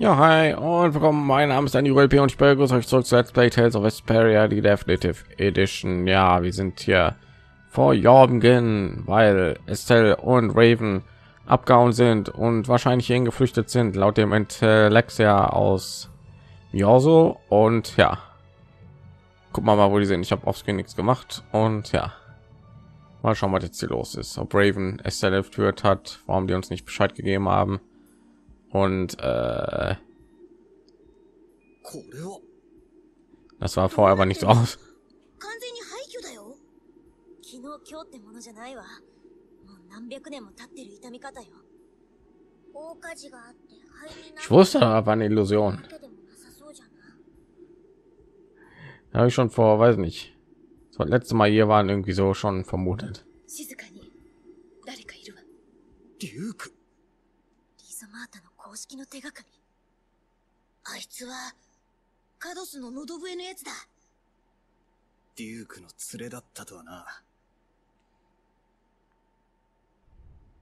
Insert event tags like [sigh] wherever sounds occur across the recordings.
Ja, hi und willkommen. Mein Name ist Daniel LP und ich begrüße euch zurück zu Let's Play Tales of Vesperia, die Definitive Edition. Ja, wir sind hier vor Jorgen, weil Estelle und Raven abgehauen sind und wahrscheinlich hierhin geflüchtet sind, laut dem Intellexia aus Mioso. Und ja, guck mal mal, wo die sind. Ich habe offscreen nichts gemacht und ja, mal schauen, was jetzt hier los ist. Ob Raven Estelle führt hat, warum die uns nicht Bescheid gegeben haben und äh, das war vorher aber nicht so aus. 完全に廃墟だよ昨日今日ってものじゃないわもう何百年も経ってる痛み方よ大火事があって灰にな Ich wusste, das war eine Illusion. わけでもなさそうじゃな Habe ich schon vor, weiß nicht. Das letzte Mal hier waren irgendwie so schon vermutet. 静かに誰かいるわリュークリゾマータの 公式の手がかり。あいつはカドスの喉笛のやつだ。デュークの連れだったとはな。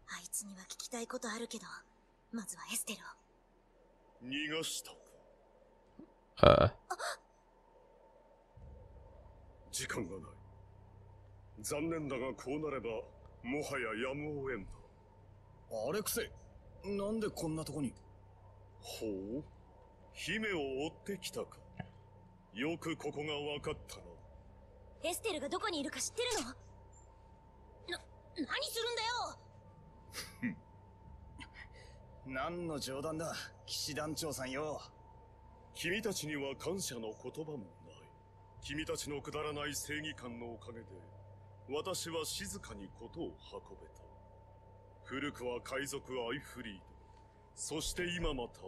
あいつには聞きたいことあるけどまずはエステルを。逃がしたか。Äh, 時間がない。残念だがこうなればもはややむを得んだアレクセイなんでこんなとこに？ほう。姫を追ってきたか。よくここが分かったな。エステルがどこにいるか知ってるの？な何するんだよ？何の冗談だ。騎士団長さんよ。君たちには感謝の言葉もない。君たちのくだらない正義感のおかげで私は静かに事を運べた古くは海賊アイフリー。ドそして今また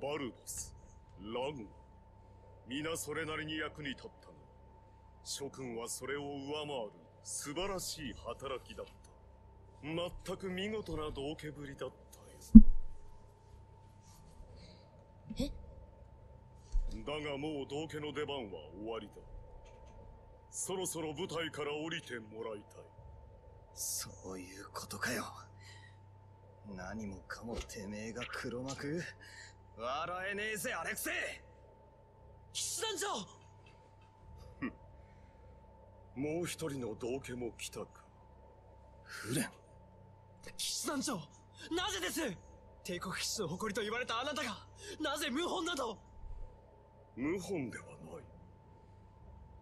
バルドスラグ皆それなりに役に立ったが諸君はそれを上回る素晴らしい働きだった。全く見事な道家ぶりだったよ。え？だがもう道家の出番は終わりだ。そろそろ舞台から降りてもらいたい。そういうことかよ何もかもてめえが黒幕。笑えねえぜアレクセ。イ騎士団長。もう一人の道家も来たか。フレン。騎士団長なぜです。帝国騎士の誇りと言われたあなたがなぜ謀反など。謀反ではない。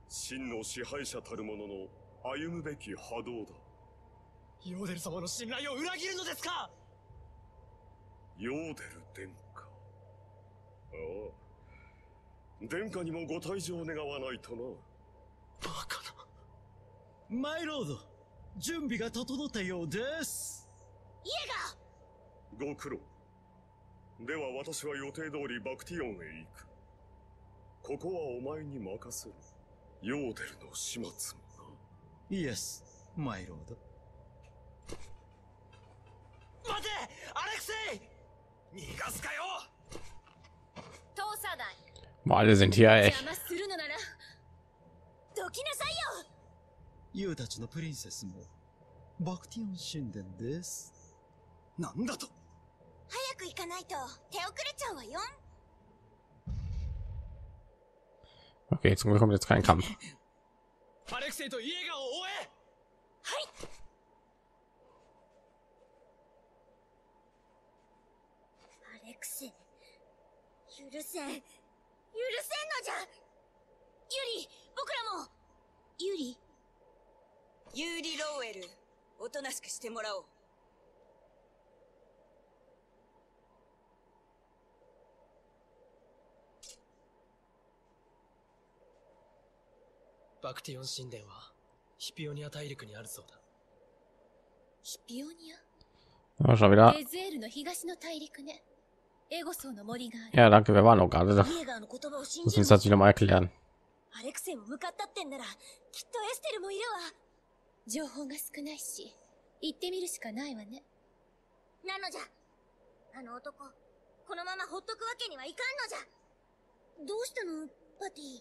真の支配者たる者の歩むべき波動だ。ヨーデル様の信頼を裏切るのですかヨーデル殿下。ああ。殿下にもご退場願わないとな。バカなマイロード準備が整ったようです。イエご苦労。では私は予定通りバクティオンへ行く。ここはお前に任せる。ヨーデルの始末もな。イエス。マイロード待てアレクセイ逃がすかよ！ガ通さない boah, alle sind hier, ey. 邪魔するのならどきなさいよ！ユウたちのプリンセスもバクティオン神殿です。なんだと！早く行かないと手遅れちゃうわよ。Okay, zum Glück kommt jetzt kein Kampf. アレクセイとイエガーを追え！はいアレクセ許せん。許せんのじゃ。ユリ僕らも。ユリ。ユーリ・ローエルおとなしくしてもらおう。バクティオン神殿はヒピオニア大陸にあるそうだ。ヒピオニ Ja, schon wieder. アエズエ Ja, danke, wir waren noch gerade da. イエガーの言葉を信 Muss じ uns る das wieder mal erklären. アレクセイも向かったってんならきっとエステルもいるわ。情報が少ないし行ってみるしかないわね。なのじゃ。あの男。このままほっとくわけにはいかんのじゃ。どうしたの？パティ。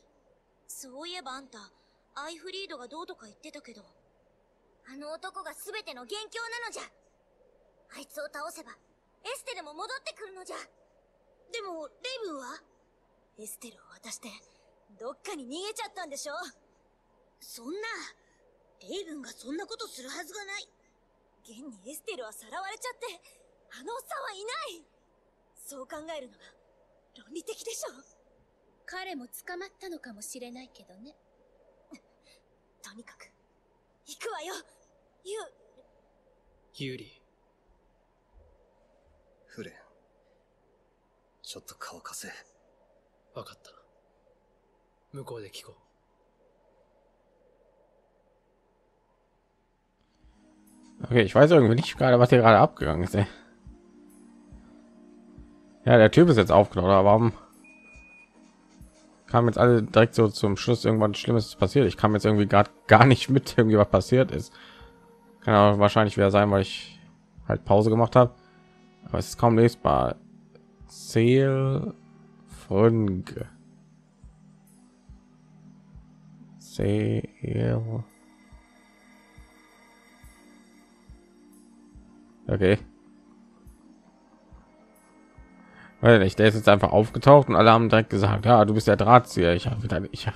そういえばあんたアイフリードがどうとか言ってたけど。あの男が全ての元凶なのじゃ。あいつを倒せばエステルも戻ってくるのじゃ。でも、レイブンは？エステルを渡して、どっかに逃げちゃったんでしょ？そんな、レイブンがそんなことするはずがない。現にエステルはさらわれちゃって、あのおっさんはいない。そう考えるのが、論理的でしょ？彼も捕まったのかもしれないけどね。[laughs] とにかく、行くわよ。ユユーリフレン。ちょっと乾かせ。わかった向こうで聞こ Okay, ich weiß irgendwie nicht gerade, was hier gerade abgegangen ist. Ey. Ja, der Typ ist jetzt aufgenommen, aber warum kamen jetzt alle direkt so zum Schluss irgendwann Schlimmes passiert? Ich kam jetzt irgendwie gerade gar nicht mit, [laughs] irgendwie was passiert ist. Kann aber wahrscheinlich wieder sein, weil ich halt Pause gemacht habe. Aber es ist kaum lesbar. Zähl Folge. Zähl. Okay. Weil nicht, der ist jetzt einfach aufgetaucht und alle haben direkt gesagt, ja, du bist der Drahtzieher. Ich habe wieder, ich habe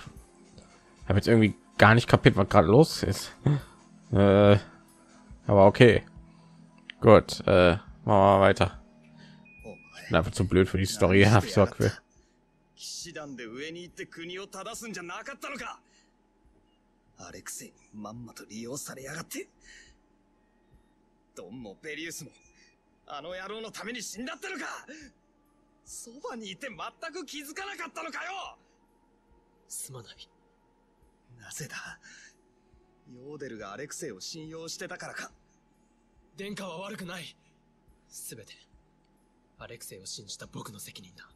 hab jetzt irgendwie gar nicht kapiert, was gerade los ist. [laughs] Äh, aber okay. Gut, äh, machen wir mal weiter. bin einfach zu blöd für die Story. Hab ich aktuell. 騎士団で上に行って国を正すんじゃなかったのかアレクセイにまんまと利用されやがって。ドンもベリウスも、あの野郎のために死んだってのかそばにいて全く気づかなかったのかようすまないなぜだヨーデルがアレクセイを信用してたからか殿下は悪くない全てアレクセイを信じた僕の責任だ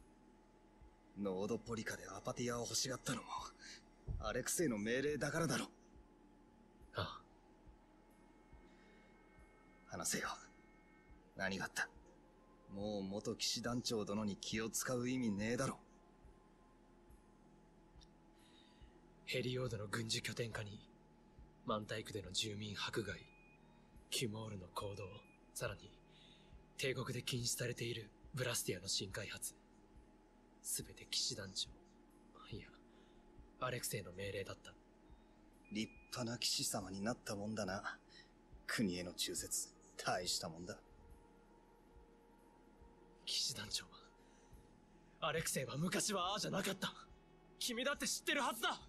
ノードポリカでアパティアを欲しがったのも、アレクセイの命令だからだろ。ああ話せよ。何があった？もう元騎士団長殿に気を使う意味ねえだろ。ヘリオードの軍事拠点化にマンタイクでの住民迫害キュモールの行動さらに帝国で禁止されているブラスティアの新開発。すべて騎士団長。いやアレクセイの命令だった。立派な騎士様になったもんだな。国への忠説、大したもんだ。騎士団長はアレクセイは昔はああじゃなかった。君だって知ってるはずだ。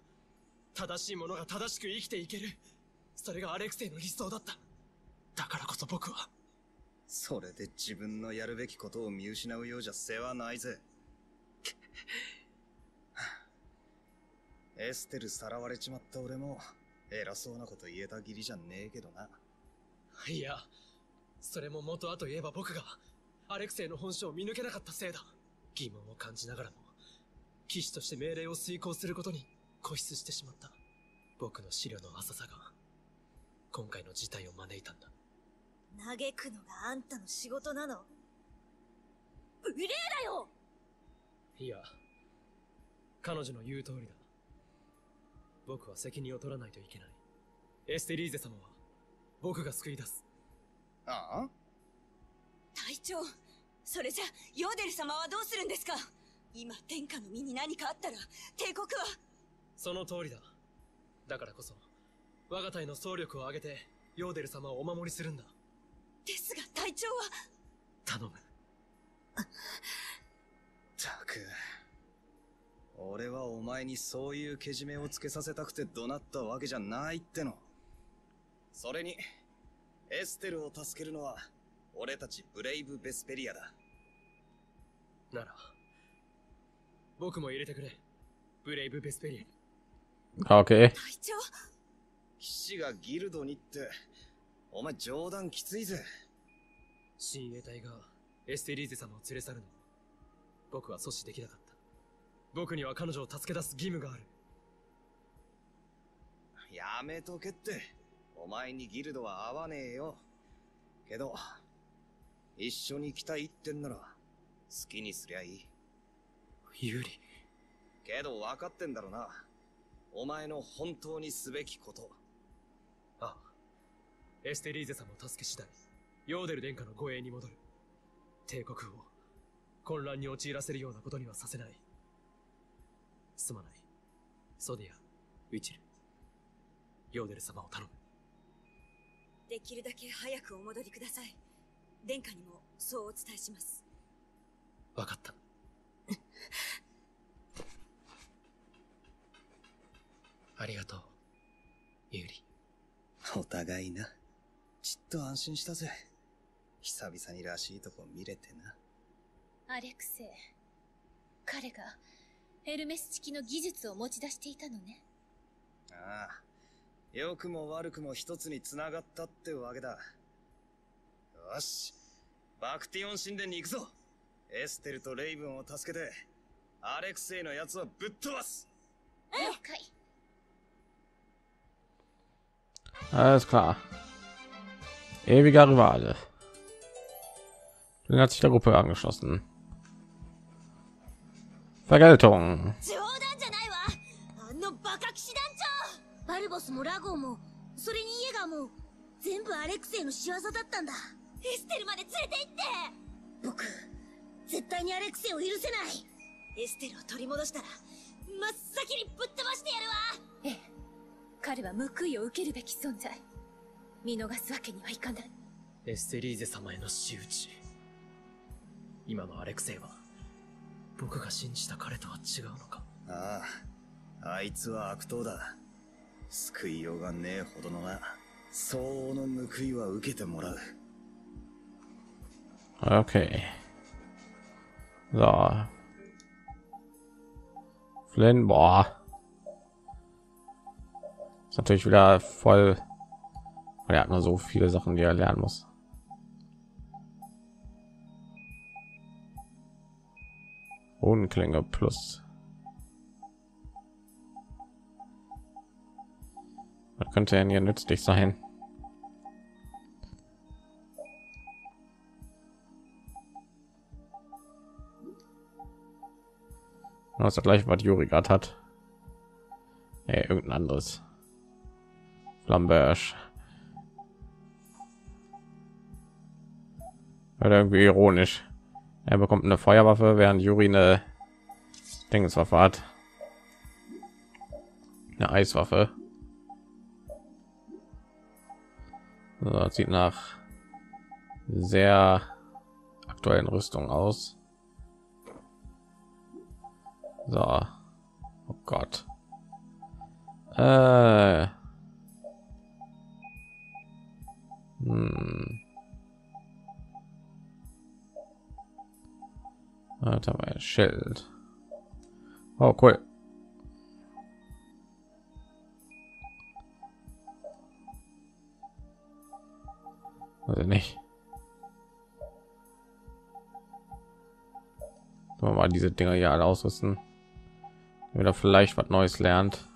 正しいものが正しく生きていける。それがアレクセイの理想だった。だからこそ僕はそれで自分のやるべきことを見失うようじゃ世話ないぜ。[laughs] エステルさらわれちまった俺も、偉そうなこと言えたぎりじゃねえけどな。いやそれも元はといえば僕がアレクセイの本性を見抜けなかったせいだ疑問を感じながらも騎士として命令を遂行することに固執してしまった僕の資料の浅さが今回の事態を招いたんだ嘆くのがあんたの仕事なの。無礼だよ！いや彼女の言う通りだ。僕は責任を取らないといけない。エステリーゼ様は僕が救い出す。ああ？隊長それじゃヨーデル様はどうするんですか？今天下の身に何かあったら帝国は。その通りだ。だからこそ我が隊の総力を挙げてヨーデル様をお守りするんだですが隊長は頼むたく。俺はお前にそういうけじめをつけさせたくて怒鳴ったわけじゃないっての。それに、エステルを助けるのは、俺たちブレイブ・ベスペリアだ。なら僕も入れてくれブレイブ・ベスペリアに長騎士がギルドにって、お前冗談きついぜ。親衛隊がエステリーゼ様を連れ去るのを僕は阻止できなかった僕には彼女を助け出す義務があるやめとけって。お前にギルドは合わねえよ。けど、一緒に行きたいってんなら、好きにすりゃいい。有利けど分かってんだろな。お前の本当にすべきこと。エステリーゼ様を助け次第ヨーデル殿下の護衛に戻る帝国を混乱に陥らせるようなことにはさせない。すまない。ソディア、ウィチル。ヨーデル様を頼む。できるだけ早くお戻りください殿下にもそうお伝えしますわかった。[laughs] ありがとう、ユーリ。お互いな。ちっと安心したぜ。久々にらしいとこ見れてな。アレクセイ彼がヘルメス式の技術を持ち出していたのねああ。良くも悪くも一つに繋がったってわけだ。よし。バクティオン神殿に行くぞ。エステルとレイブンを助けて、アレクセイのやつをぶっ飛ばす了解 Alles klar. Ewiger Rivale. Dann hat sich der Gruppe angeschlossen. Vergeltung. 冗談じゃないわ。あのバカ騎士団長。バルボスもラゴーもそれにイエガーも全部アレクセイの仕業だったんだ。エステルまで連れて行って。僕絶対にアレクセイを許せない。エステルを取り戻したら真っ先にぶっ飛ばしてやるわ。ええ。彼は報いを受けるべき存在見逃すわけにはいかないエステリーゼ様への仕打ち。今のアレクセイは、僕が信じた彼とは違うのか？ああ。あいつは悪党だ。救いようがねえほどのな。相応の報いは受けてもらう。Okay. So. Flynn, boah. Ist natürlich wieder voll. Er hat nur so viele Sachen, die er lernen muss. Bodenklinge plus. Was könnte denn hier nützlich sein? Das ist gleich, was Juri gerade hat. Nee, irgendein anderes. Flamberge. Oder irgendwie ironisch. Er bekommt eine Feuerwaffe, während Juri eine Dingenswaffe hat. Eine Eiswaffe. So, sieht nach sehr aktuellen Rüstung aus. So. Oh Gott. Äh. Hm. Warte mal, Schild. Oh, cool. Also nicht. Mal diese Dinger hier alle ausrüsten. Oder vielleicht was Neues lernt.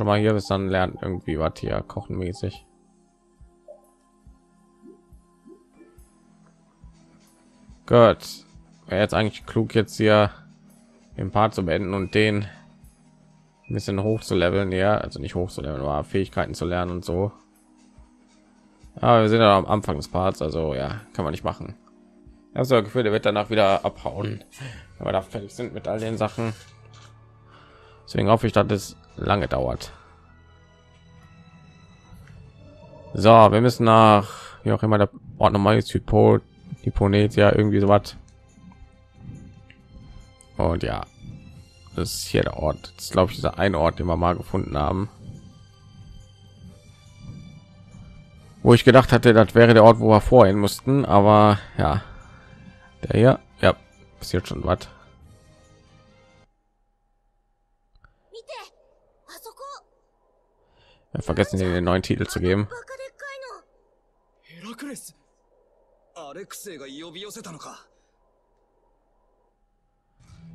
Schon mal hier ist, dann lernt irgendwie was hier kochen mäßig. Wäre jetzt eigentlich klug, jetzt hier den Part zu beenden und den ein bisschen hoch zu leveln, ja, also nicht hoch zu leveln, aber Fähigkeiten zu lernen und so. Aber wir sind ja am Anfang des Parts, also ja, kann man nicht machen. Also das Gefühl, der wird danach wieder abhauen, [laughs] wir da fertig sind mit all den Sachen. Deswegen hoffe ich, dass es lange dauert. So, wir müssen nach wie auch immer der Ort nochmal ist, Südpol, die Ponetia, irgendwie so was. Und ja, das ist hier der Ort. Das ist, glaube ich, dieser eine Ort, den wir mal gefunden haben. Wo ich gedacht hatte, das wäre der Ort, wo wir vorhin mussten, aber ja, der hier, ja, passiert schon was. Wir vergessen hier den neuen Titel zu geben. バカでっかいのヘラクレスアレクセイが呼び寄せたのか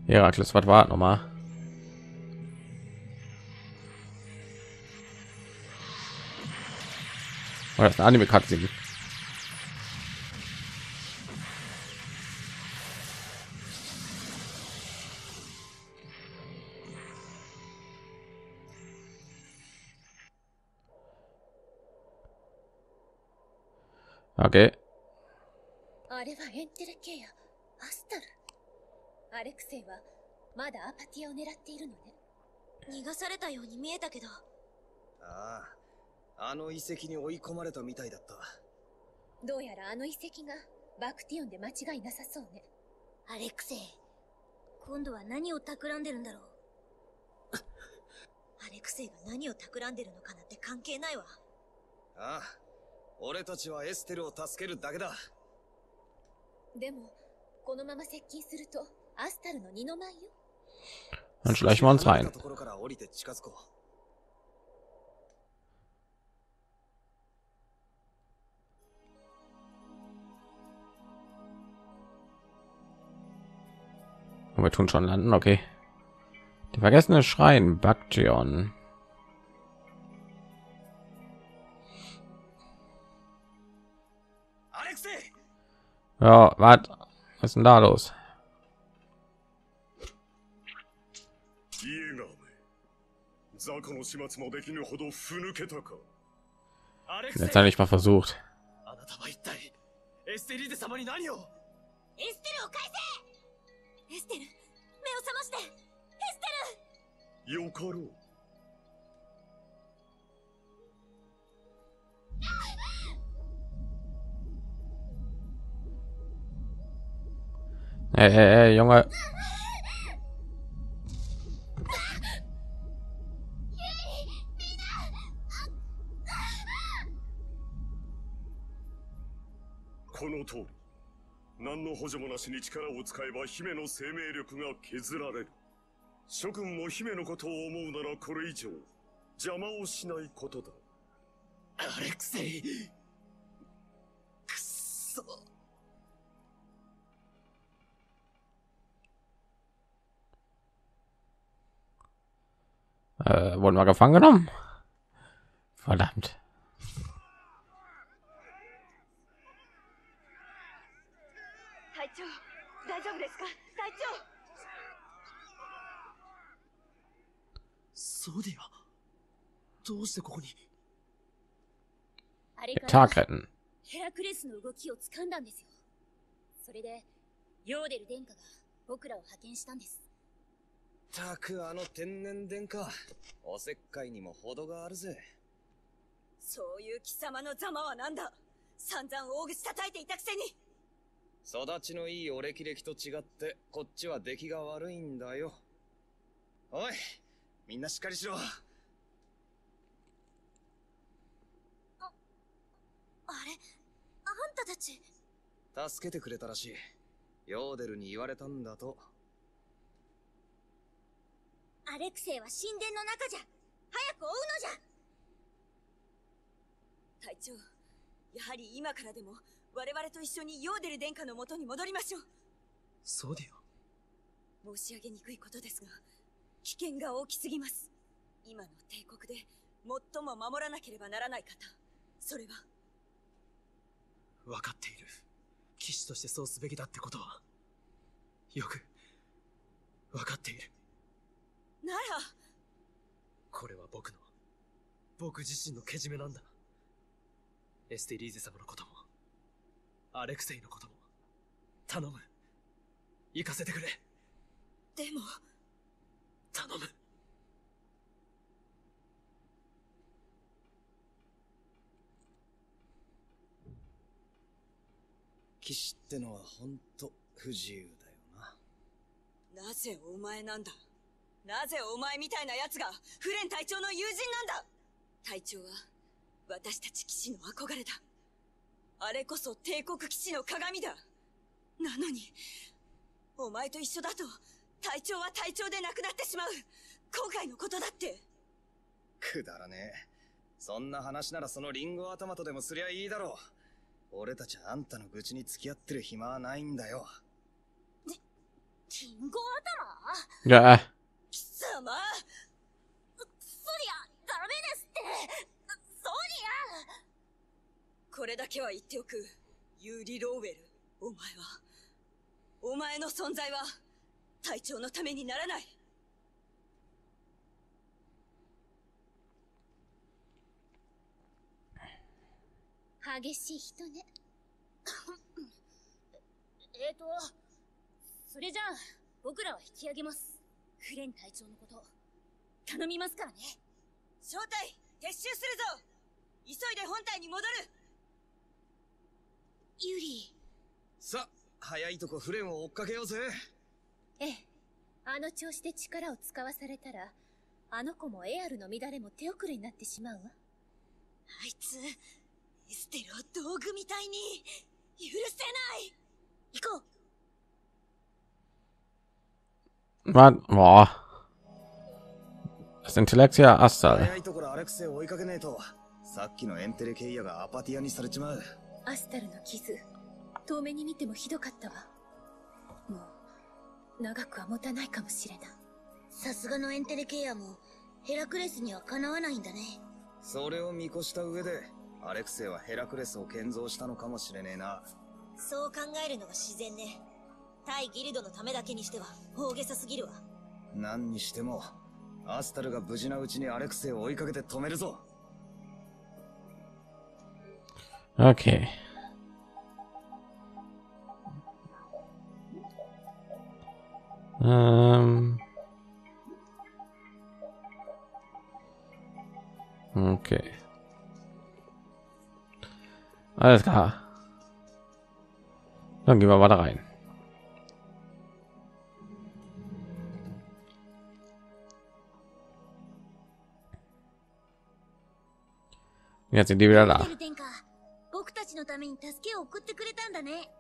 Herakles, was war das noch mal? Oh, das ist eine Anime Okay. あれはエンテレケア、アスタル。アレクセイはまだアパティアを狙っているのね。逃がされたように見えたけど。ああ、あの遺跡に追い込まれたみたいだった。どうやらあの遺跡がバクティオンで間違いなさそうね。アレクセイ、今度は何を企んでるんだろう。[laughs] アレクセイが何を企んでるのかなんて関係ないわ。ああ、俺たちはエステルを助けるだけだ。でも、このまま接近すると、アスタルの二の舞よ。 Dann schleichen wir uns 離れ rein. たところから降りて近づこう。 Und wir tun schon landen, okay. Die vergessene Schrein, Baktion. Ja, wart. Was ist denn da los? Jetzt habe ich mal versucht. Ey, ey, ey, Junge. この通り。何の補助もなしに力を使えば姫の生命力が削られる。諸君も姫のことを思うならこれ以上邪魔をしないことだ。アレクセイ。くっそ にあれ Den から Tag retten. ヘラクレスの動きを掴んだんですよ。それで、ヨーデル殿下が僕らを派遣したんです。 たくあの天然殿下。おせっかいにも程があるぜ。そういう貴様のざまはなんだ散々大口叩いていたくせに育ちのいいお歴々と違って、こっちは出来が悪いんだよ。おい、みんなしっかりしろ。あれあんたたち、助けてくれたらしい。ヨーデルに言われたんだと。アレクセイは神殿の中じゃ。早く追うのじゃ。隊長やはり今からでも我々と一緒にヨーデル殿下の元に戻りましょう。ソディ申し上げにくいことですが危険が大きすぎます。今の帝国で最も守らなければならない方。それは。ア分かっている。騎士としてそうすべきだってことは。よく分かっているなら。これは僕の僕自身のけじめなんだ。エステリーゼ様のこともアレクセイのことも頼む。行かせてくれ。でも。頼む。騎士ってのはほんと不自由だよな。なぜお前なんだなぜお前みたいな奴がフレン隊長の友人なんだ隊長は私たち騎士の憧れだあれこそ帝国騎士の鏡だなのにお前と一緒だと隊長は隊長で亡くなってしまう後悔のことだってくだらねえ。そんな話ならそのリンゴ頭とでもすりゃいいだろう。俺たちあんたの愚痴に付き合ってる暇はないんだよ。キンゴ頭貴様。ソリア、ダメですって。ソリこれだけは言っておく。ユーリ・ローウェル。お前は。お前の存在は隊長のためにならない。激しい人ね。えっ、と、それじゃあ、僕らは引き上げます。フレン隊長のこと、頼みますからね。正体撤収するぞ。急いで本体に戻る。ユリさ早いとこフレンを追っかけようぜ。ええ。あの調子で力を使わされたら、あの子もエアルの乱れも手遅れになってしまうわ。あいつエステルを道具みたいに許せない。行こう Was? Boah. Das Intellekt ja Astal. 早いところアレクセイを追いかけねえとさっきのエンテレケイヤがアパティアにされちまうアスタルの傷、遠目に見てもひどかったわ。もう、長くは持たないかもしれない。さすがのエンテレケイアもヘラクレスにはかなわないんだねそれを見越した上でアレクセイはヘラクレスを建造したのかもしれねえなそう考えるのが自然ね対ギルドのためだけにしては大げさすぎるわ。何にしてもアスタルが無事なうちにアレクセを追いかけて止めるぞ。OK うーん OK あれですか？今、まだかい。エ da. ルテンか。僕たちのために助けを送ってくれたんだね。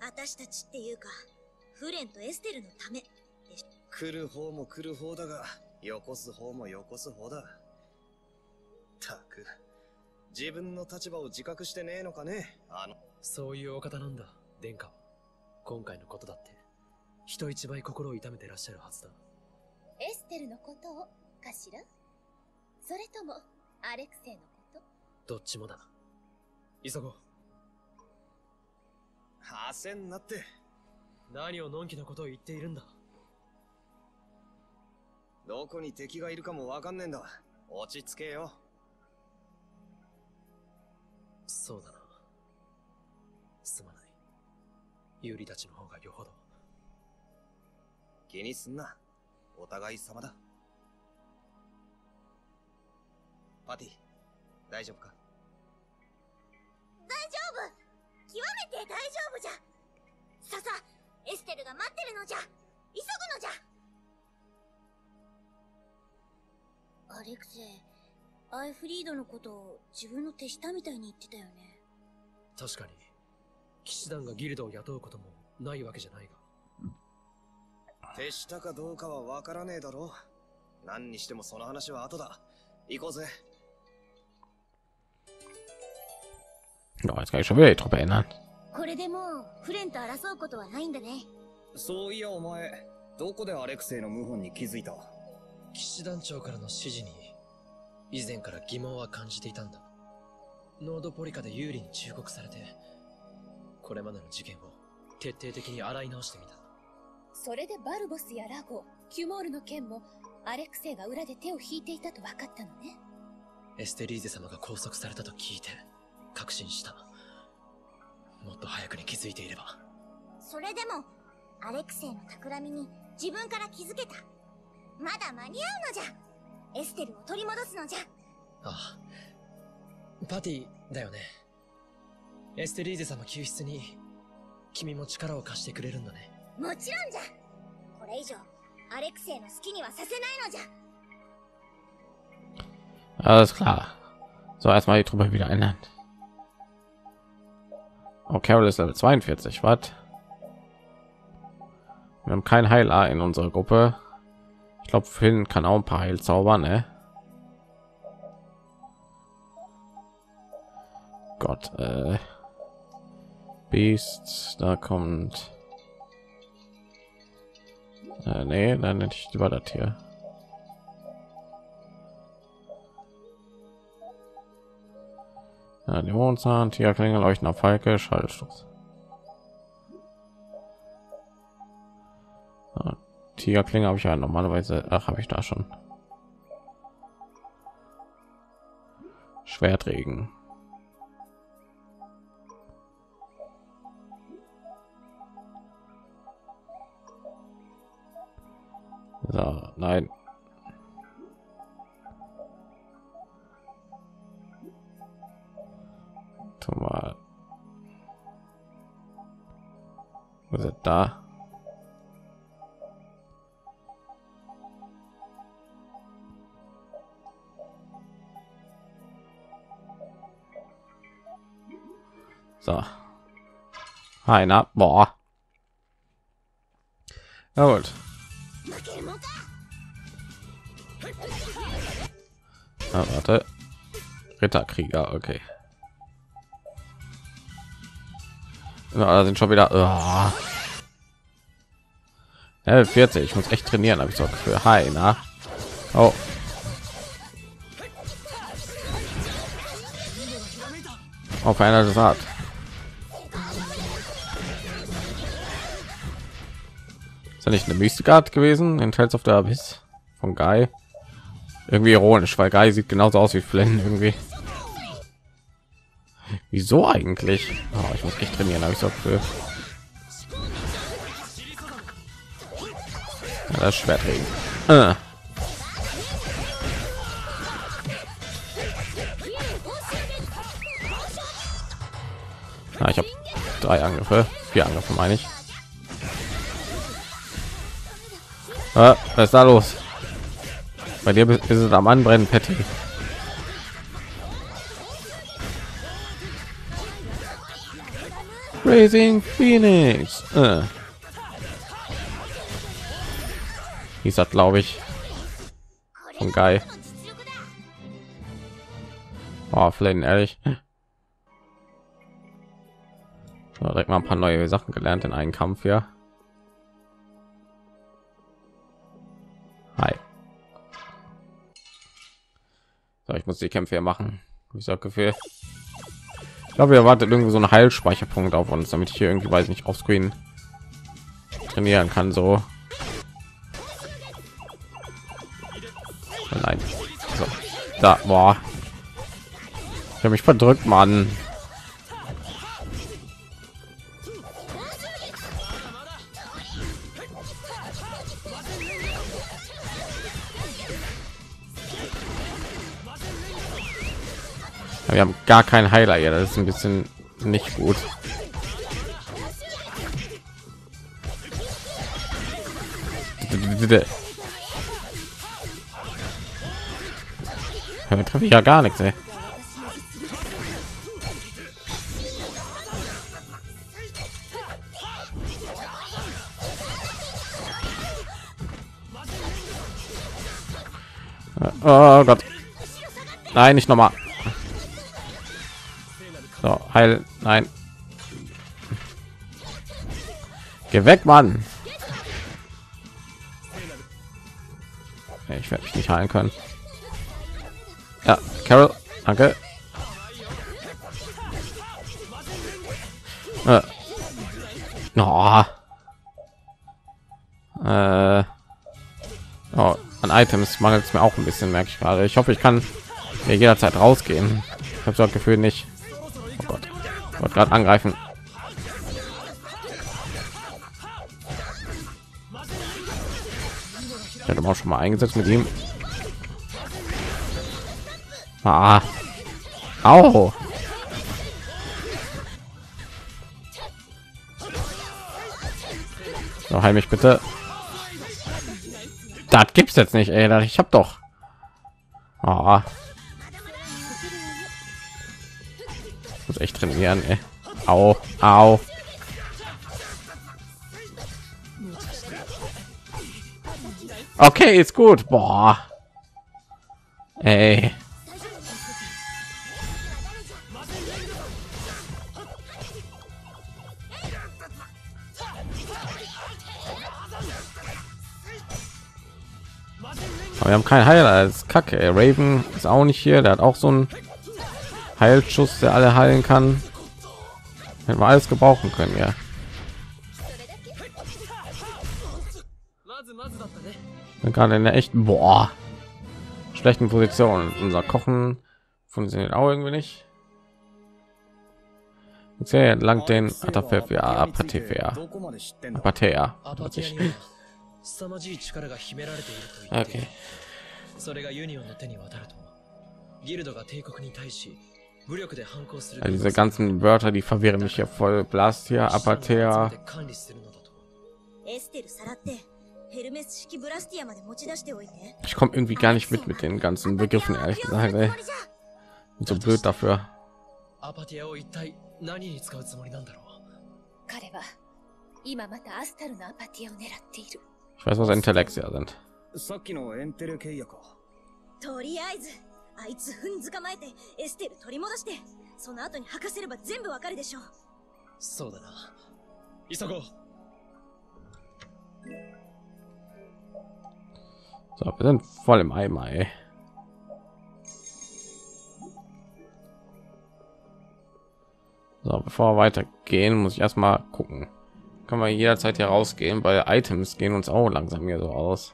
私たちっていうかフレンとエステルのため来る方も来る方だがよこす方もよこす方だ。たく自分の立場を自覚してねえのかね。あのそういうお方なんだ、殿下。は。今回のことだって、人一倍心を痛めてらっしゃるはずだ。エステルのことを、かしら？それとも、アレクセイのどっちもだ。急ごう。焦んなって何をのんきなことを言っているんだ。どこに敵がいるかもわかんねえんだ落ち着けよそうだな。すまない。ユーリたちの方がよほど。気にすんなお互い様だパティ大丈夫か？大丈夫。極めて大丈夫じゃ。ささエステルが待ってるのじゃ。急ぐのじゃ。アレクセイアイフリードのことを自分の手下みたいに言ってたよね。確かに、騎士団がギルドを雇うこともないわけじゃないが。手下かどうかはわからねえだろ何にしてもその話は後だ。行こうぜ Ja, jetzt kann ich schon wieder die Truppe ändern. これでもうフレンと争うことはないんだねそういやお前どこでアレクセイの謀反に気づいた？騎士団長からの指示に、以前から疑問は感じていたんだ。ノードポリカで有利に忠告されて、これまでの事件を徹底的に洗い直してみた。それでバルボスやラゴ、キュモールの件も、アレクセイが裏で手を引いていたと分かったのね。エステリーゼ様が拘束されたと聞いて、確信した。もっと早くに気づいていれば。それでもアレクセイの企みに自分から気づけたまだ間に合うのじゃエステルを取り戻すのじゃああ。パティだよね。エステリーゼ様救出に、君も力を貸してくれるんだね。もちろんじゃこれ以上アレクセイの好きにはさせないのじゃ Alles klar. So, erstmal die Truppe wieder ändern. Oh, Carol ist Level 42. Was? Wir haben kein Heiler in unserer Gruppe. Ich glaube, Finn kann auch ein paar Heilzauber, ne? Gott, äh, Beast, da kommt. Äh, nee, dann hätte ich lieber das hier. Ja, Dämonenzahn, Tigerklinge, leuchtender Falke, Schallstoß. Ja, Tigerklinge habe ich ja normalerweise. Ach, habe ich da schon. Schwertregen. So, nein. Tu mal. Wo ist da? So. Einer. Boah. Na gut. Ah, warte. Ritterkrieger, okay. Da sind schon wieder. Oh. Level 40, ich muss echt trainieren, habe ich so für Hi, na. Oh. Auf einer Saat. Ist ja nicht eine Mystikart gewesen in Tales of the Abyss von Guy? Irgendwie ironisch, weil Guy sieht genauso aus wie Flynn irgendwie. Wieso eigentlich? Oh, ich muss echt trainieren, habe ich so für. Ja, das Schwertregen. Äh. Ah, ich habe drei Angriffe, vier Angriffe meine ich. Ah, was ist da los? Bei dir ist es am Anbrennen, Patty. Raising Phoenix. Äh. Hieß das, glaube ich. Von geil. Oh, Flynn, ehrlich. So, direkt mal ein paar neue Sachen gelernt in einen Kampf, ja. Hi. So, ich muss die Kämpfe hier machen. Ich sag Gefühl. Ich glaube, wir wartet irgendwie so ein Heilspeicherpunkt auf uns, damit ich hier irgendwie weiß nicht auf Screen trainieren kann. So. Oh nein. So. Da, boah. Ich habe mich verdrückt, Mann. Wir haben gar keinen Heiler hier. Das ist ein bisschen nicht gut. Ja, treffe ich ja gar nichts. Ey. Oh Gott. Nein, nicht nochmal. So, heil. Nein. Geh weg, Mann. Ich werde mich nicht heilen können. Ja, Carol, danke. Äh. Oh. Äh. Oh, an Items mangelt es mir auch ein bisschen, merke ich gerade. Ich hoffe, ich kann mir jederzeit rausgehen. Ich habe so das Gefühl nicht. Gerade angreifen. Ich hätte auch schon mal eingesetzt mit ihm. Ah. Au. So, heil mich bitte. Das gibt's jetzt nicht, ey. Ich habe doch. Oh. Muss echt trainieren, ey. Au, au. Okay, ist gut. Boah. Ey. Aber wir haben keinen Heiler als Kacke. Raven ist auch nicht hier. Der hat auch so einen Heilschuss, der alle heilen kann. Hätten wir alles gebrauchen können, ja. Gerade in der echten boah schlechten Position. Unser Kochen funktioniert auch irgendwie nicht. Sehr entlang den Apathea, Apathea, Apathea. 凄まじい力が秘められていると言っている Okay. それがユニオンの手に渡るとギルドが帝国に対し武力で反抗する Also diese ganzen Wörter, die verwirren mich hier voll. Blastia, Apathea. 管理するのだとエステルさらってヘルメス式ブラスティアまで持ち出しておいて Ich komme irgendwie gar nicht mit mit den ganzen Begriffen, ehrlich gesagt. Ey. Bin so blöd dafür. アパティアを一体何に使うつもりなんだろう彼は今またアスタルのアパティアを狙っている Ich weiß, was Intellexia sind. さっきのエンテル契約かとりあえず あいつ踏ん捕まえてエステル取り戻してその後に吐かせれば全部わかるでしょうそうだな急ごう So, wir sind voll im Eimer, ey. So, bevor wir weitergehen, muss ich erstmal gucken. Kann man jederzeit hier rausgehen, weil Items gehen uns auch langsam hier so aus.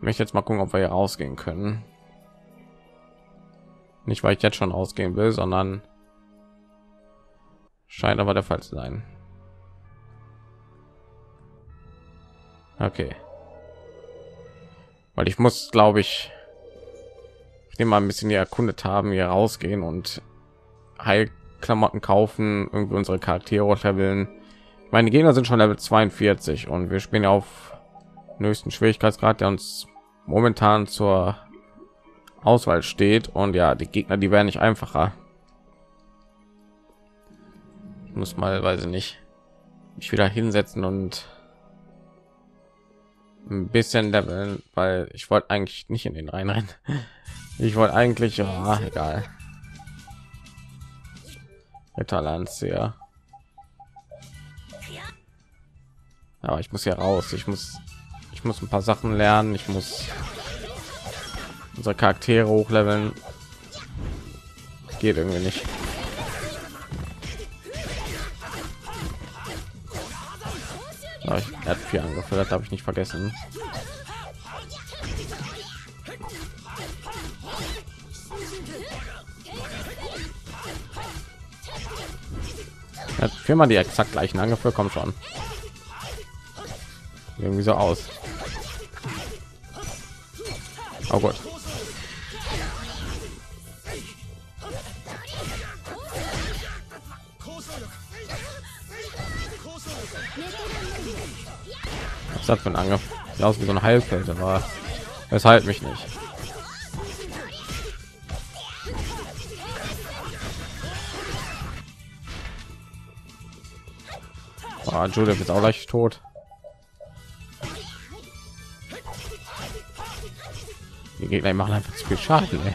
Ich möchte jetzt mal gucken, ob wir hier rausgehen können. Nicht, weil ich jetzt schon ausgehen will, sondern scheint aber der Fall zu sein. Okay. Weil ich muss, glaube ich, mal ein bisschen erkundet haben, hier rausgehen und Heilklamotten kaufen, irgendwie unsere Charaktere leveln. Meine Gegner sind schon Level 42 und wir spielen auf höchsten Schwierigkeitsgrad, der uns momentan zur Auswahl steht. Und ja, die Gegner, die werden nicht einfacher. Ich muss mal, weiß ich nicht, mich wieder hinsetzen und ein bisschen leveln, weil ich wollte eigentlich nicht in den reinrennen. [laughs] Ich wollte eigentlich, ja, egal. Ritterlandsseher. Aber ich muss ja raus. Ich muss, ich muss ein paar Sachen lernen. Ich muss unsere Charaktere hochleveln. Geht irgendwie nicht. Aber ich, hat vier Angriffe, das habe ich nicht vergessen. Er hat die exakt gleichen Angriffe, kommt schon. Irgendwie so aus. Oh gut. Was für ein Angriff? Sieht aus wie so ein Heilfeld, aber es heilt mich nicht. Oh, Judith ist auch leicht tot. Die Gegner machen einfach zu viel Schaden. Ey.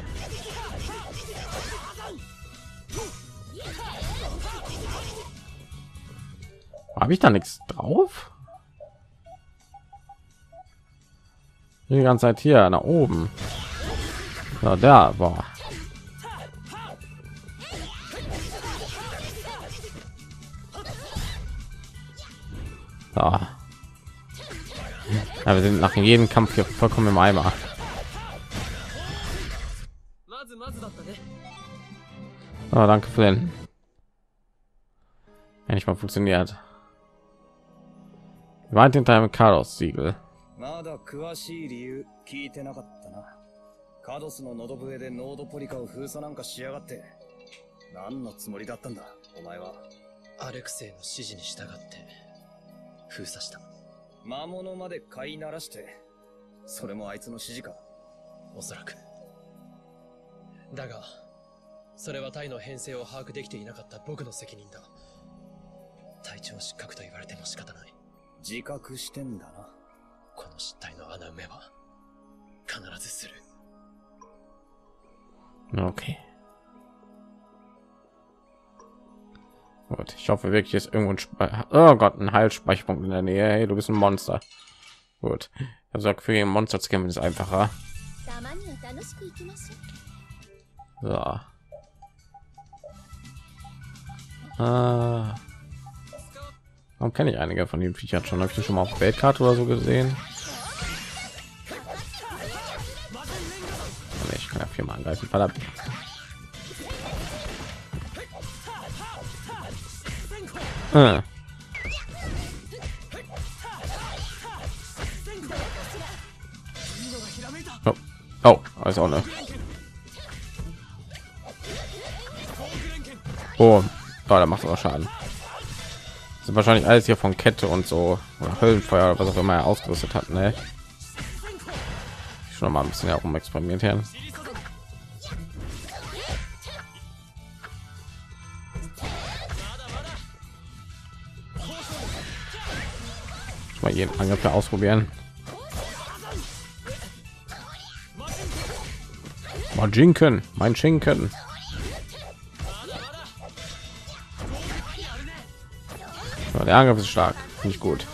Habe ich da nichts drauf? Die ganze Zeit hier nach oben. Ja, da war. Ja, wir sind nach jedem Kampf hier vollkommen im Eimer. Ah, danke Flynn. Endlich mal funktioniert. Weit hinter einem Chaos-Siegel? まだ詳しい理由聞いてなかったなカドスの喉笛でノードポリカを封鎖なんかしやがって何のつもりだったんだお前はアレクセイの指示に従って封鎖した魔物まで飼いならしてそれもあいつの指示かおそらくだがそれはタイの編成を把握できていなかった僕の責任だ隊長失格と言われても仕方ない自覚してんだなこの失態の穴埋めは必ずする Okay. Gut, ich hoffe wirklich ist irgendwo ein Spe oh Gott, ein Heilspeicherpunkt in der Nähe. Hey, du bist ein Monster. Gut. Also für jeden Monster zu kämpfen ist einfacher. たまには楽しく行きましょう So. Ah. Warum kenne ich einige von den Viechern schon? Habe ich die schon mal auf Weltkarte oder so gesehen? Ich kann ja viermal angreifen, verdammt. Ah. Oh, oh also auch ne. Oh oh da macht aber Schaden. Das sind wahrscheinlich alles hier von Kette und so oder Höllenfeuer oder was auch immer er ausgerüstet hat. Ne? Schon mal ein bisschen herum experimentieren. mal jeden Angriff ausprobieren. Majinken, mein Schinken. Der Angriff ist stark, nicht gut.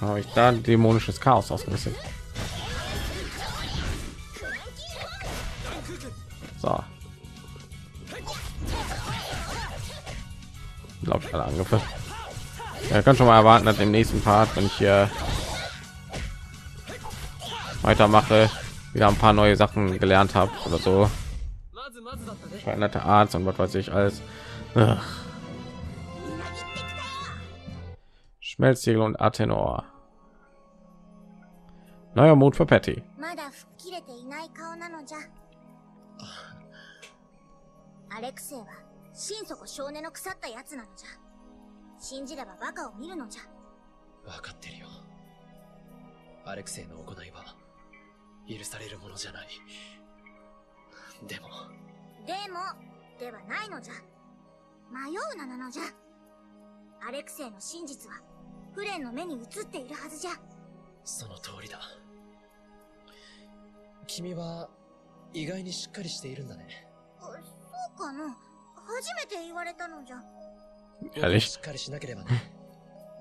Habe ich da dämonisches Chaos ausgerüstet. So. Glaube ich alle Angriffe. Er kann schon mal erwarten, dass im nächsten Part, wenn ich hier weitermache, wieder ein paar neue Sachen gelernt habe oder so. Veränderte Arzt und was weiß ich alles. Ach. Schmelztiegel und Athenor. Neuer Mut für Patty. アレクセイは心底少年の腐ったやつなのじゃ。信じればバカを見るのじゃ分かってるよアレクセイの行いは許されるものじゃないでもでもではないのじゃ迷うななのじゃアレクセイの真実はフレンの目に映っているはずじゃその通りだ君は意外にしっかりしているんだねそうかな初めて言われたのじゃ?しっかりしなければね。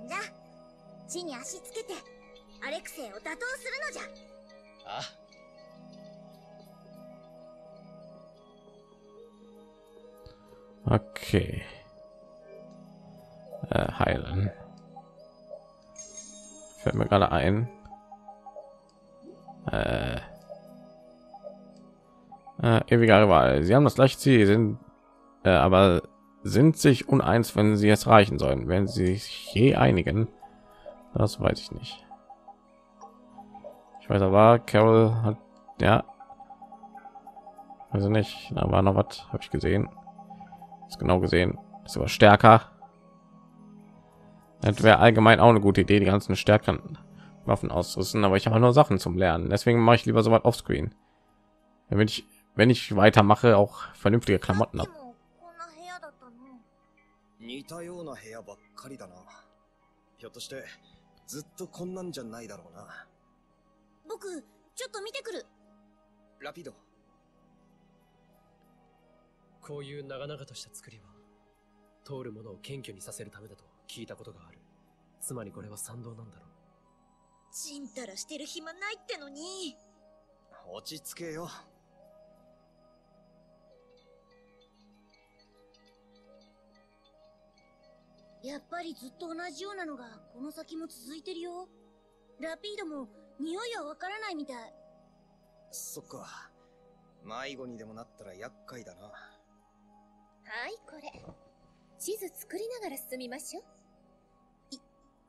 じゃあ、地に足つけて、アレクセイを打倒するのじゃ。あ。Okay. Äh, heilen. Fällt mir gerade ein. Äh, äh, ewiger Rival. Sie haben das gleiche Ziel, sind äh, aber sind sich uneins, wenn sie es reichen sollen. Wenn sie sich je einigen, das weiß ich nicht. Ich weiß aber, Carol hat ja, also nicht, da war noch was, habe ich gesehen. Ist genau gesehen, ist aber stärker. Das wäre allgemein auch eine gute Idee, die ganzen stärkeren Waffen auszurüsten, aber ich habe nur Sachen zum Lernen. Deswegen mache ich lieber so was offscreen, damit ich, wenn ich weitermache, auch vernünftige Klamotten habe. 似たような部屋ばっかりだな。ひょっとして、ずっとこんなんじゃないだろうな。僕、ちょっと見てくる。ラピド。こういう長々とした作りは、通るものを謙虚にさせるためだと 聞いたことがある。つまりこれは賛同なんだろう。ちんたらしてる暇ないってのに。落ち着けよ。やっぱりずっと同じようなのがこの先も続いてるよ。ラピードも匂いはわからないみたい。そっか。迷子にでもなったら厄介だな。はい、これ。地図作りながら進みましょう。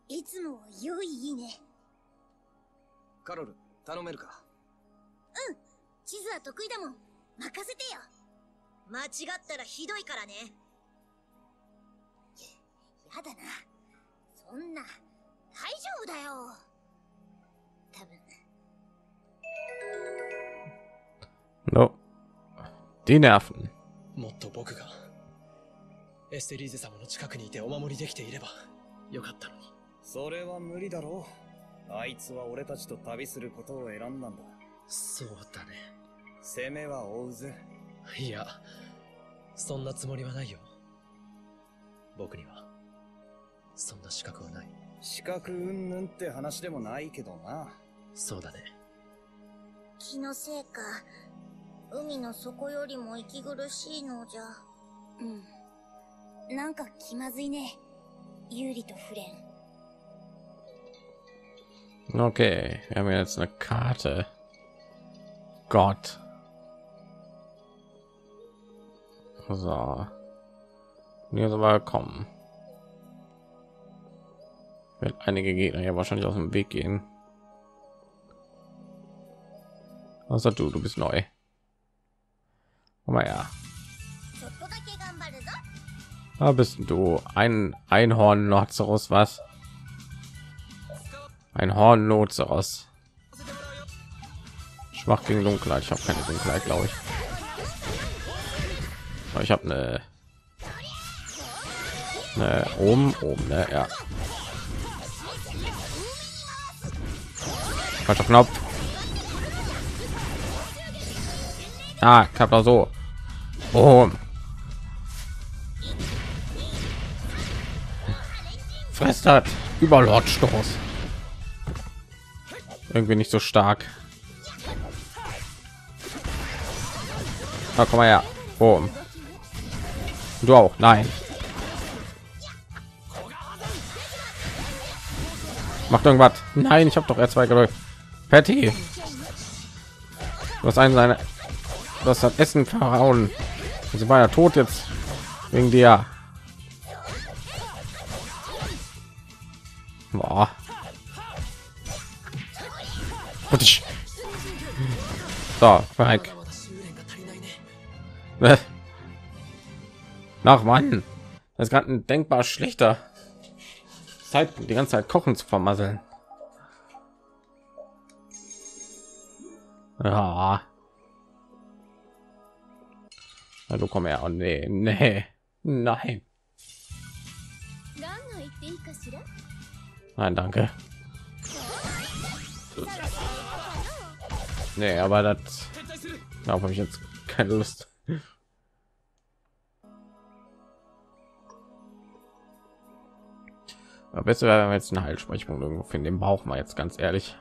い、いつも良いいいね。カロル、頼めるか？うん。地図は得意だもん。任せてよ。間違ったらひどいからね。やだな。そんな、大丈夫だよ。多分。No. Die Nerven. もっと僕が、エステリーゼ様の近くにいてお守りできていれば、よかったのに。それは無理だろう。あいつは俺たちと旅することを選んだんだ。そうだね。攻めは追うぜ。いや、そんなつもりはないよ。僕には。そんな資格はない資格云々って話でもないけどなそうだね気のせいか海の底よりも息苦しいのじゃうんなんか気まずいねユーリとフレン Okay, wir haben jetzt eine Karte. Gott. So. Hier soll mal kommen. wird einige Gegner ja wahrscheinlich aus dem Weg gehen. außer du du bist neu Komm mal ja da bist du ein einhorn Noceros was? Ein horn Noceros schwach gegen dunkelheit. Ich habe keine dunkelheit glaube ich. Aber ich habe eine ne, oben oben ne, ja. Falscher knopf. Ah klappt auch so. Oh. Fresst hat überlordstoß irgendwie nicht so stark. Na, komm mal her. Boom. du auch? Nein. Macht irgendwas? Nein ich habe doch R2 gedrückt Patty. Was ein seine das hat Essen verhauen. Sie war ja tot jetzt wegen dir Boah. Und So, weg. Nach Mann. Das ist gerade ein denkbar schlechter Zeitpunkt, die ganze Zeit kochen zu vermasseln. Ja. Also komm her. Oh, nee, nee. Nein. Nein, danke. Nee, aber das darauf habe ich jetzt keine Lust. Aber besser wäre, wenn wir jetzt einen Heilsprechpunkt irgendwo finden. Den brauchen wir jetzt ganz ehrlich.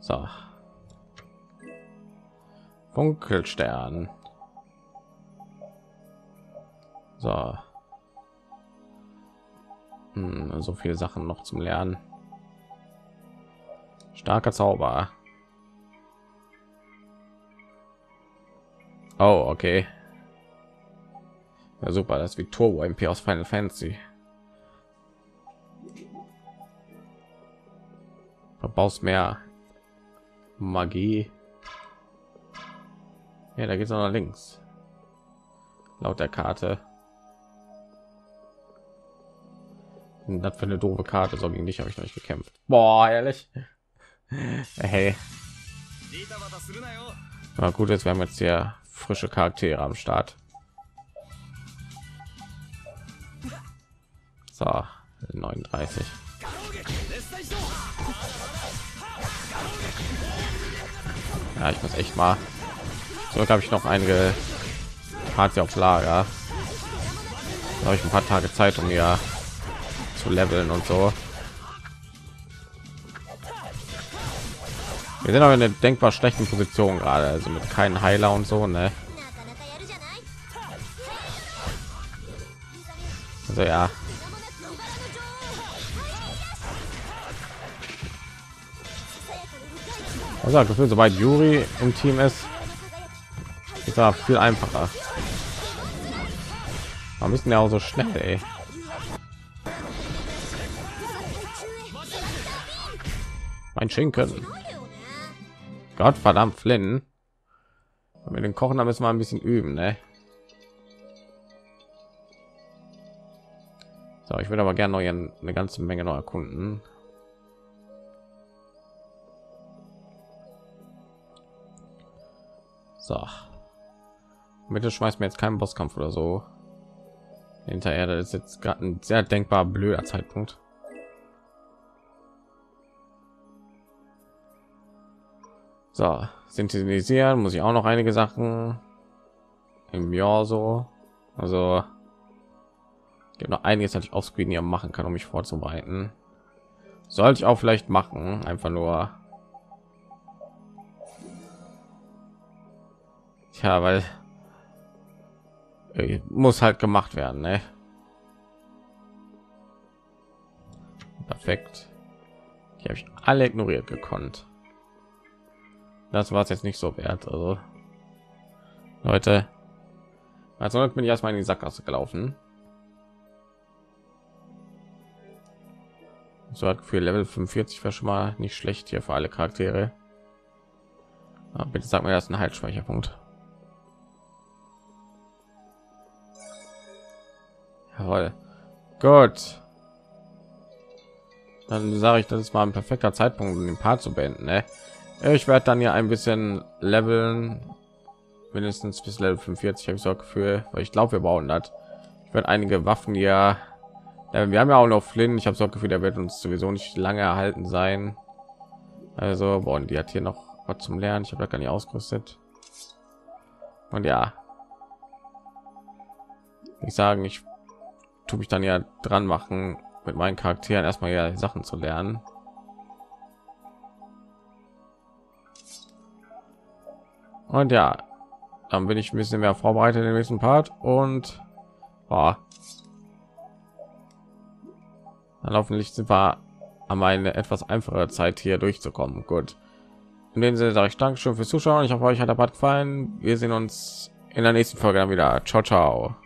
So. Funkelstern. So. Hm, so viele Sachen noch zum Lernen. Starker Zauber. Oh, okay. Ja, super, das wie Turbo MP aus Final Fantasy. Verbaust mehr Magie. Ja, da geht es nach links. Laut der Karte. das für eine doofe Karte, so gegen dich habe ich noch nicht gekämpft. Boah, ehrlich. Hey. Na gut, jetzt werden wir jetzt hier frische Charaktere am Start. So, 39. Ja, ich muss echt mal. So habe ich noch einige Party auf Lager. Da habe ich ein paar Tage Zeit, um ja zu leveln und so. Wir sind aber in der denkbar schlechten Position gerade, also mit keinen Heiler und so, ne? Also ja. Also gefühlt, sobald Yuri im Team ist, ist er viel einfacher. Wir müssen ja auch so schnell, ey. Mein Schinken. Gott verdammt, Flynn. Wir den kochen, dann müssen wir ein bisschen üben, ne? So, ich würde aber gerne noch eine ganze Menge noch erkunden. So. Bitte schmeißt mir jetzt keinen Bosskampf oder so. Hinterher, das ist jetzt gerade ein sehr denkbar blöder Zeitpunkt. So, synthetisieren muss ich auch noch einige Sachen im Jahr so. Also gibt noch einiges, was ich auf Screen hier machen kann, um mich vorzubereiten. Sollte ich auch vielleicht machen, einfach nur. Tja, weil äh, muss halt gemacht werden, ne? Perfekt. Die habe ich alle ignoriert gekonnt. Das war es jetzt nicht so wert, also Leute. Also bin ich erstmal in die Sackgasse gelaufen. So hat für Level 45 wäre schon mal nicht schlecht hier für alle Charaktere. Aber bitte sag mir, ist ein Heilspeicherpunkt. Jawohl. Gut. Dann sage ich, das ist mal ein perfekter Zeitpunkt, um den Part zu beenden. Ne? Ich werde dann hier ein bisschen leveln, mindestens bis Level 45 habe ich so Gefühl, weil ich glaube, wir bauen das. Ich werde einige Waffen ja, wir haben ja auch noch Flynn. Ich habe so Gefühl, der wird uns sowieso nicht lange erhalten sein. Also, boah, die hat hier noch was zum Lernen. Ich habe da gar nicht ausgerüstet. Und ja, ich sagen, ich tue mich dann ja dran machen, mit meinen Charakteren erstmal ja Sachen zu lernen. Und ja, dann bin ich ein bisschen mehr vorbereitet in den nächsten Part und boah. dann hoffentlich sind wir an eine etwas einfache Zeit hier durchzukommen. Gut. In dem Sinne sage ich Dankeschön fürs Zuschauen. Ich hoffe, euch hat der Part gefallen. Wir sehen uns in der nächsten Folge dann wieder. Ciao, ciao.